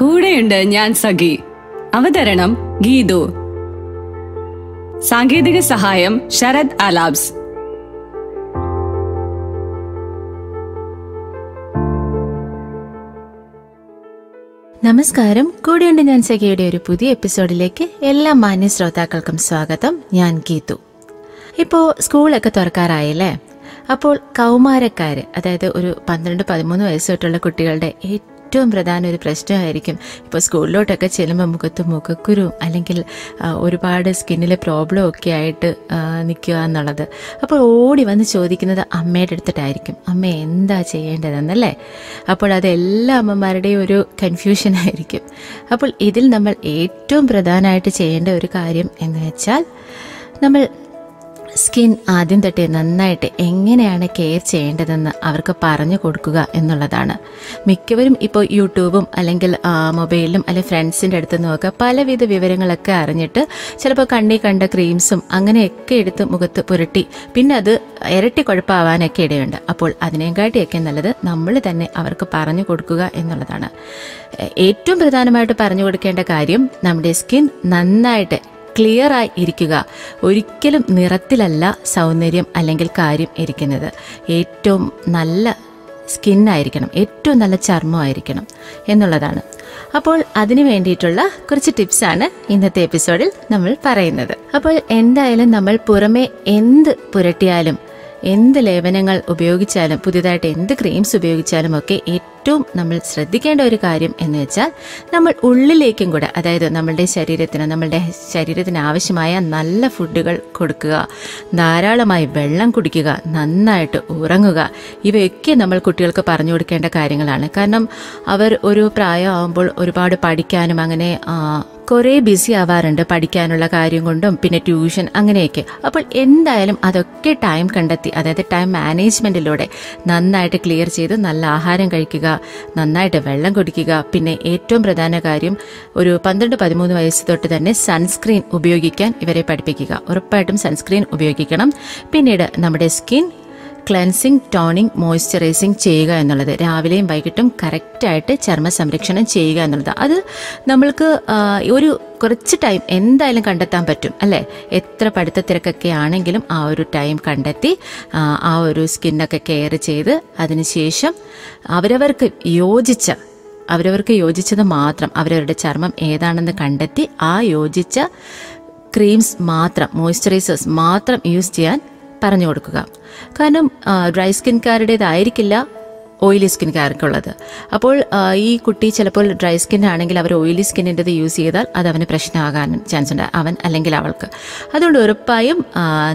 കൂടെയുണ്ട് ഞാൻ സഖി. അവതരണം ഗീതു. സാങ്കേതിക സഹായം ശരത് അലാബ്സ് നമസ്കാരം. കൂടെയുണ്ട് ഞാൻ സഖിയുടെ ഒരു പുതിയ എപ്പിസോഡിലേക്ക് എല്ലാ മാന്യ ശ്രോതാക്കൾക്കും സ്വാഗതം. ഞാൻ ഗീതു. ഇപ്പോൾ സ്കൂളൊക്കെ തുറക്കാറായില്ലേ? അപ്പോൾ കൗമാരക്കാര് അതായത് ഒരു പന്ത്രണ്ട് പതിമൂന്ന് വയസ്സ് തൊട്ടുള്ള കുട്ടികളുടെ ഏറ്റവും പ്രധാന ഒരു പ്രശ്നമായിരിക്കും. ഇപ്പോൾ സ്കൂളിലോട്ടൊക്കെ ചെല്ലുമ്പോൾ മുഖത്ത് മുഖക്കുരു അല്ലെങ്കിൽ ഒരുപാട് സ്കിന്നിലെ പ്രോബ്ലം ഒക്കെ ആയിട്ട് നിൽക്കുക എന്നുള്ളത്. അപ്പോൾ ഓടി വന്ന് ചോദിക്കുന്നത് അമ്മയുടെ അടുത്തിട്ടായിരിക്കും. അമ്മ എന്താ ചെയ്യേണ്ടതെന്നല്ലേ? അപ്പോൾ അത് എല്ലാ അമ്മമാരുടെയും ഒരു കൺഫ്യൂഷനായിരിക്കും അപ്പോൾ ഇതിൽ നമ്മൾ ഏറ്റവും പ്രധാനമായിട്ട് ചെയ്യേണ്ട ഒരു കാര്യം എന്ന് വെച്ചാൽ നമ്മൾ സ്കിൻ ആദ്യം തൊട്ടേ നന്നായിട്ട് എങ്ങനെയാണ് കെയർ ചെയ്യേണ്ടതെന്ന് അവർക്ക് പറഞ്ഞു കൊടുക്കുക എന്നുള്ളതാണ്. മിക്കവരും ഇപ്പോൾ യൂട്യൂബും അല്ലെങ്കിൽ മൊബൈലിലും അല്ലെങ്കിൽ ഫ്രണ്ട്സിന്റെ അടുത്ത് നിന്നൊക്കെ പലവിധ വിവരങ്ങളൊക്കെ അറിഞ്ഞിട്ട് ചിലപ്പോൾ കണ്ണി കണ്ട ക്രീംസും അങ്ങനെയൊക്കെ എടുത്ത് മുഖത്ത് പുരട്ടി പിന്നെ അത് ഇരട്ടി കുഴപ്പമാവാനൊക്കെ ഇടയുണ്ട്. അപ്പോൾ അതിനെക്കാട്ടിയൊക്കെ നല്ലത് നമ്മൾ തന്നെ അവർക്ക് പറഞ്ഞു കൊടുക്കുക എന്നുള്ളതാണ്. ഏറ്റവും പ്രധാനമായിട്ട് പറഞ്ഞു കൊടുക്കേണ്ട കാര്യം നമ്മുടെ സ്കിൻ നന്നായിട്ട് ക്ലിയർ ആയി ഇരിക്കുക. ഒരിക്കലും നിറത്തിലല്ല സൗന്ദര്യം അല്ലെങ്കിൽ കാര്യം ഇരിക്കുന്നത്. ഏറ്റവും നല്ല സ്കിന്നായിരിക്കണം ഏറ്റവും നല്ല ചർമ്മമായിരിക്കണം എന്നുള്ളതാണ്. അപ്പോൾ അതിനു വേണ്ടിയിട്ടുള്ള കുറച്ച് ടിപ്സാണ് ഇന്നത്തെ എപ്പിസോഡിൽ നമ്മൾ പറയുന്നത്. അപ്പോൾ എന്തായാലും നമ്മൾ പുറമെ എന്ത് പുരട്ടിയാലും എന്ത് ലേപനങ്ങൾ ഉപയോഗിച്ചാലും പുതിയതായിട്ട് എന്ത് ക്രീംസ് ഉപയോഗിച്ചാലും ഒക്കെ ഏറ്റവും നമ്മൾ ശ്രദ്ധിക്കേണ്ട ഒരു കാര്യം എന്ന് വെച്ചാൽ നമ്മൾ ഉള്ളിലേക്കും കൂടെ അതായത് നമ്മളുടെ ശരീരത്തിന് നമ്മളുടെ ശരീരത്തിന് ആവശ്യമായ നല്ല ഫുഡുകൾ കൊടുക്കുക ധാരാളമായി വെള്ളം കുടിക്കുക നന്നായിട്ട് ഉറങ്ങുക ഇവയൊക്കെ നമ്മൾ കുട്ടികൾക്ക് പറഞ്ഞു കൊടുക്കേണ്ട കാര്യങ്ങളാണ്. കാരണം അവർ ഒരു പ്രായമാകുമ്പോൾ ഒരുപാട് പഠിക്കാനും അങ്ങനെ കുറേ ബിസി ആവാറുണ്ട് പഠിക്കാനുള്ള കാര്യം കൊണ്ടും പിന്നെ ട്യൂഷൻ അങ്ങനെയൊക്കെ. അപ്പോൾ എന്തായാലും അതൊക്കെ ടൈം കണ്ടെത്തി അതായത് ടൈം മാനേജ്മെന്റിലൂടെ നന്നായിട്ട് ക്ലിയർ ചെയ്ത് നല്ല ആഹാരം കഴിക്കുക നന്നായിട്ട് വെള്ളം കുടിക്കുക പിന്നെ ഏറ്റവും പ്രധാന കാര്യം ഒരു പന്ത്രണ്ട് പതിമൂന്ന് വയസ്സ് തൊട്ട് തന്നെ സൺസ്ക്രീൻ ഉപയോഗിക്കാൻ ഇവരെ പഠിപ്പിക്കുക. ഉറപ്പായിട്ടും സൺസ്ക്രീൻ ഉപയോഗിക്കണം. പിന്നീട് നമ്മുടെ സ്കിൻ ക്ലൻസിങ് ടോണിങ് മോയ്സ്ചറൈസിങ് ചെയ്യുക എന്നുള്ളത്. രാവിലെയും വൈകിട്ടും കറക്റ്റായിട്ട് ചർമ്മ സംരക്ഷണം ചെയ്യുക എന്നുള്ളത്. അത് നമ്മൾക്ക് ഒരു കുറച്ച് ടൈം എന്തായാലും കണ്ടെത്താൻ പറ്റും അല്ലേ? എത്ര പഠിത്ത തിരക്കൊക്കെ ആണെങ്കിലും ആ ഒരു ടൈം കണ്ടെത്തി ആ, ഒരു സ്കിന്നൊക്കെ കെയർ ചെയ്ത് അതിനുശേഷം അവരവർക്ക് യോജിച്ച അവരവർക്ക് യോജിച്ചത് മാത്രം അവരവരുടെ ചർമ്മം ഏതാണെന്ന് കണ്ടെത്തി ആ യോജിച്ച ക്രീംസ് മാത്രം മോയ്സ്ചറൈസേഴ്സ് മാത്രം യൂസ് ചെയ്യാൻ പറഞ്ഞു കൊടുക്കുക. കാരണം ഡ്രൈ സ്കിൻകാരുടേതായിരിക്കില്ല ഓയിലി സ്കിൻകാർക്കുള്ളത്. അപ്പോൾ ഈ കുട്ടി ചിലപ്പോൾ ഡ്രൈ സ്കിൻ ആണെങ്കിൽ അവർ ഓയിലി സ്കിന്നിന്റെത് യൂസ് ചെയ്താൽ അത് അവന് പ്രശ്നമാകാനും ചാൻസ് ഉണ്ട് അവൻ അല്ലെങ്കിൽ അവൾക്ക്. അതുകൊണ്ട് ഉറപ്പായും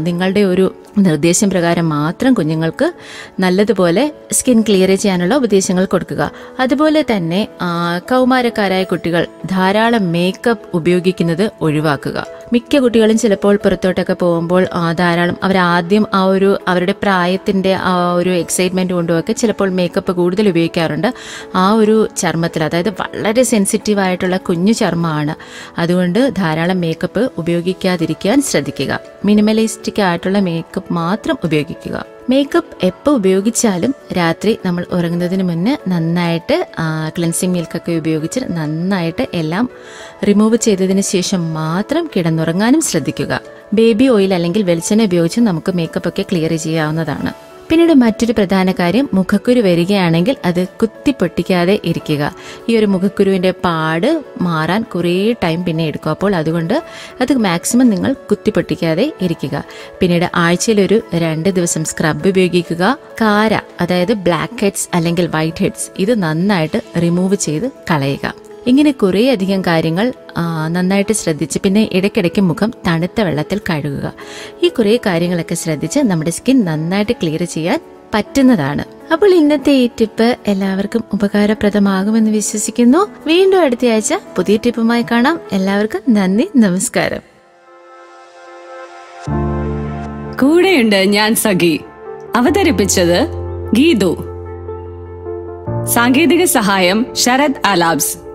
നിങ്ങളുടെ ഒരു നിർദ്ദേശം പ്രകാരം മാത്രം കുഞ്ഞുങ്ങൾക്ക് നല്ലതുപോലെ സ്കിൻ ക്ലിയർ ചെയ്യാനുള്ള ഉപദേശങ്ങൾ കൊടുക്കുക. അതുപോലെ തന്നെ കൗമാരക്കാരായ കുട്ടികൾ ധാരാളം മേക്കപ്പ് ഉപയോഗിക്കുന്നത് ഒഴിവാക്കുക. മിക്ക കുട്ടികളും ചിലപ്പോൾ പുറത്തോട്ടൊക്കെ പോകുമ്പോൾ ധാരാളം അവർ ആദ്യം ആ ഒരു അവരുടെ പ്രായത്തിന്റെ ആ ഒരു എക്സൈറ്റ്മെന്റ് കൊണ്ടുമൊക്കെ ചിലപ്പോൾ മേക്കപ്പ് കൂടുതൽ ഉപയോഗിക്കാറുണ്ട്. ആ ഒരു ചർമ്മത്തിൽ അതായത് വളരെ സെൻസിറ്റീവ് ആയിട്ടുള്ള കുഞ്ഞു ചർമ്മമാണ്. അതുകൊണ്ട് ധാരാളം മേക്കപ്പ് ഉപയോഗിക്കാതിരിക്കാൻ ശ്രദ്ധിക്കുക. മിനിമലിസ്റ്റിക് ആയിട്ടുള്ള മേക്കപ്പ് മാത്രം ഉപയോഗിക്കുക. മേക്കപ്പ് എപ്പോൾ ഉപയോഗിച്ചാലും രാത്രി നമ്മൾ ഉറങ്ങുന്നതിന് മുന്നേ നന്നായിട്ട് ക്ലെൻസിങ് മിൽക്കൊക്കെ ഉപയോഗിച്ച് നന്നായിട്ട് എല്ലാം റിമൂവ് ചെയ്തതിന് ശേഷം മാത്രം കിടന്നുറങ്ങാനും ശ്രദ്ധിക്കുക. ബേബി ഓയിൽ അല്ലെങ്കിൽ വെളിച്ചെണ്ണ ഉപയോഗിച്ച് നമുക്ക് മേക്കപ്പ് ഒക്കെ ക്ലിയർ ചെയ്യാവുന്നതാണ്. പിന്നീട് മറ്റൊരു പ്രധാന കാര്യം മുഖക്കുരു വരികയാണെങ്കിൽ അത് കുത്തി പൊട്ടിക്കാതെ ഇരിക്കുക. ഈ ഒരു മുഖക്കുരുവിന്റെ പാട് മാറാൻ കുറേ ടൈം പിന്നെ എടുക്കും. അപ്പോൾ അതുകൊണ്ട് അത് മാക്സിമം നിങ്ങൾ കുത്തി പൊട്ടിക്കാതെ ഇരിക്കുക. പിന്നീട് ആഴ്ചയിൽ ഒരു രണ്ട് ദിവസം സ്ക്രബ് ഉപയോഗിക്കുക. കാര അതായത് ബ്ലാക്ക് ഹെഡ്സ് അല്ലെങ്കിൽ വൈറ്റ് ഹെഡ്സ് ഇത് നന്നായിട്ട് റിമൂവ് ചെയ്ത് കളയുക. ഇങ്ങനെ കുറേ അധികം കാര്യങ്ങൾ നന്നായിട്ട് ശ്രദ്ധിച്ച് പിന്നെ ഇടയ്ക്കിടയ്ക്ക് മുഖം തണുത്ത വെള്ളത്തിൽ കഴുകുക. ഈ കുറേ കാര്യങ്ങളൊക്കെ ശ്രദ്ധിച്ച് നമ്മുടെ സ്കിൻ നന്നായിട്ട് ക്ലിയർ ചെയ്യാൻ പറ്റുന്നതാണ്. അപ്പോൾ ഇന്നത്തെ ഈ ടിപ്പ് എല്ലാവർക്കും ഉപകാരപ്രദമാകുമെന്ന് വിശ്വസിക്കുന്നു. വീണ്ടും അടുത്ത ആഴ്ച പുതിയ ടിപ്പുമായി കാണാം. എല്ലാവർക്കും നന്ദി നമസ്കാരം. കൂടെയുണ്ട് ഞാൻ സഖി. അവതരിപ്പിച്ചത് ഗീതു. സാങ്കേതിക സഹായം ശരത് അലാബ്സ്